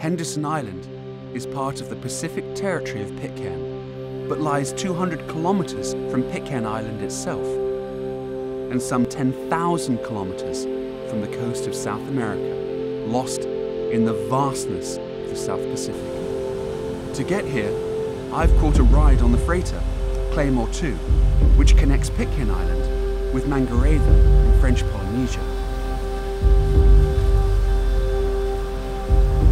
Henderson Island is part of the Pacific territory of Pitcairn, but lies 200 kilometres from Pitcairn Island itself, and some 10,000 kilometres from the coast of South America, lost in the vastness of the South Pacific. To get here, I've caught a ride on the freighter, Claymore 2, which connects Pitcairn Island with Mangareva in French Polynesia.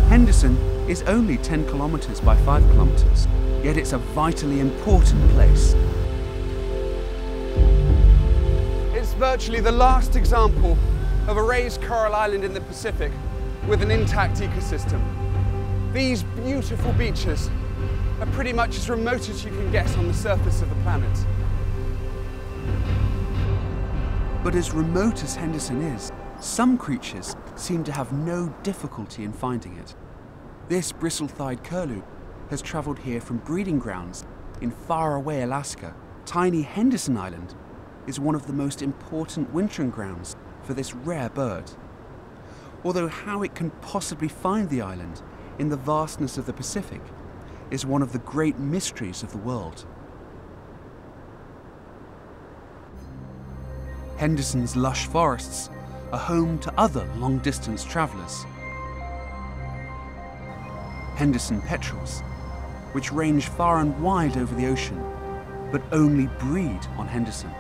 Henderson is only 10 kilometres by 5 kilometres, yet it's a vitally important place. It's virtually the last example of a raised coral island in the Pacific with an intact ecosystem. These beautiful beaches are pretty much as remote as you can get on the surface of the planet. But as remote as Henderson is, some creatures seem to have no difficulty in finding it. This bristle-thighed curlew has travelled here from breeding grounds in faraway Alaska. Tiny Henderson Island is one of the most important wintering grounds for this rare bird. Although how it can possibly find the island in the vastness of the Pacific is one of the great mysteries of the world. Henderson's lush forests are home to other long distance travellers. Henderson petrels, which range far and wide over the ocean, but only breed on Henderson.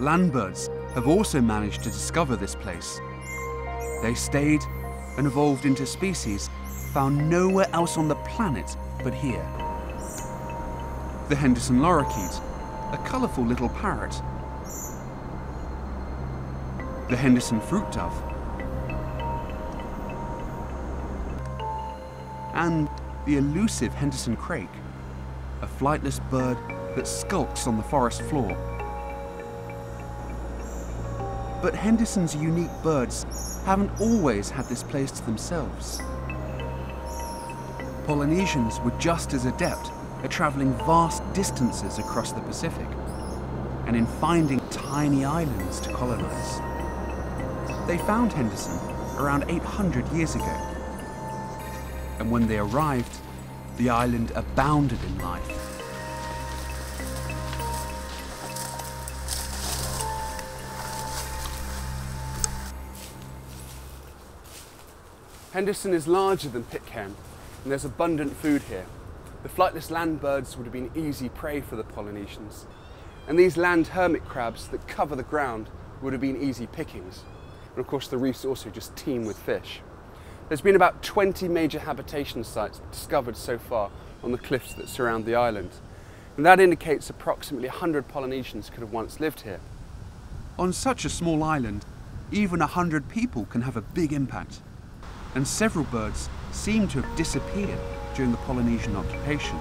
Landbirds have also managed to discover this place. They stayed and evolved into species found nowhere else on the planet but here. The Henderson lorikeet, a colourful little parrot. The Henderson fruit dove. And the elusive Henderson crake, a flightless bird that skulks on the forest floor. But Henderson's unique birds haven't always had this place to themselves. Polynesians were just as adept at travelling vast distances across the Pacific and in finding tiny islands to colonise. They found Henderson around 800 years ago. And when they arrived, the island abounded in life. Henderson is larger than Pitcairn, and there's abundant food here. The flightless land birds would have been easy prey for the Polynesians, and these land hermit crabs that cover the ground would have been easy pickings. And of course, the reefs also just teem with fish. There's been about 20 major habitation sites discovered so far on the cliffs that surround the island, and that indicates approximately 100 Polynesians could have once lived here. On such a small island, even hundred people can have a big impact and several birds seem to have disappeared during the Polynesian occupation.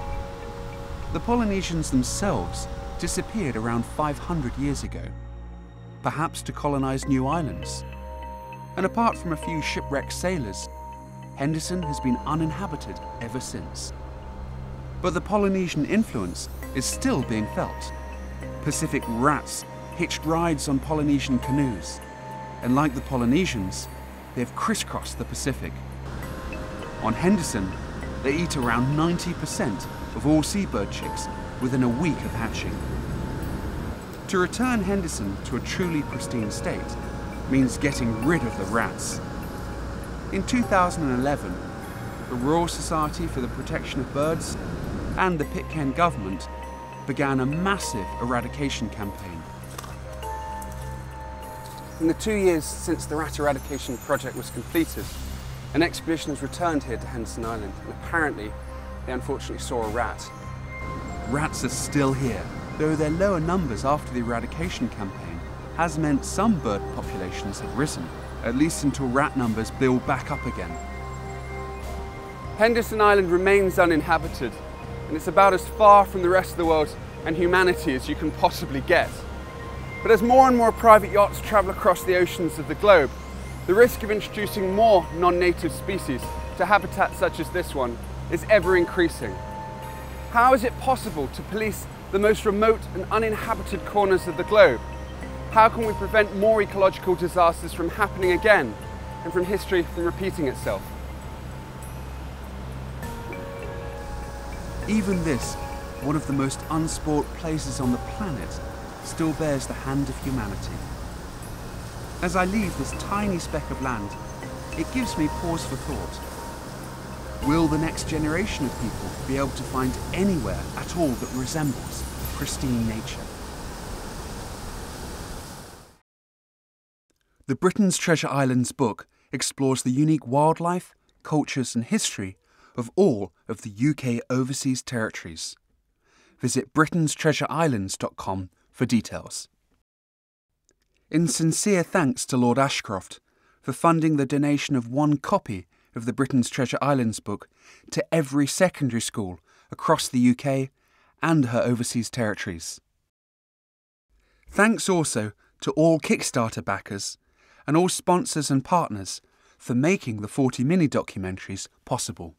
The Polynesians themselves disappeared around 500 years ago, perhaps to colonize new islands. And apart from a few shipwrecked sailors, Henderson has been uninhabited ever since. But the Polynesian influence is still being felt. Pacific rats hitched rides on Polynesian canoes, and like the Polynesians, they've crisscrossed the Pacific. On Henderson, they eat around 90% of all seabird chicks within a week of hatching. To return Henderson to a truly pristine state means getting rid of the rats. In 2011, the Royal Society for the Protection of Birds and the Pitcairn government began a massive eradication campaign in the two years since the rat eradication project was completed, an expedition has returned here to Henderson Island, and apparently they unfortunately saw a rat. Rats are still here, though their lower numbers after the eradication campaign has meant some bird populations have risen, at least until rat numbers build back up again. Henderson Island remains uninhabited, and it's about as far from the rest of the world and humanity as you can possibly get. But as more and more private yachts travel across the oceans of the globe, the risk of introducing more non-native species to habitats such as this one is ever increasing. How is it possible to police the most remote and uninhabited corners of the globe? How can we prevent more ecological disasters from happening again and from history from repeating itself? Even this, one of the most unsport places on the planet, still bears the hand of humanity. As I leave this tiny speck of land, it gives me pause for thought. Will the next generation of people be able to find anywhere at all that resembles pristine nature? The Britain's Treasure Islands book explores the unique wildlife, cultures, and history of all of the UK overseas territories. Visit britainstreasureislands.com for details. In sincere thanks to Lord Ashcroft for funding the donation of one copy of the Britain's Treasure Islands book to every secondary school across the UK and her overseas territories. Thanks also to all Kickstarter backers and all sponsors and partners for making the 40 mini documentaries possible.